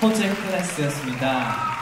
호텔 클래스였습니다.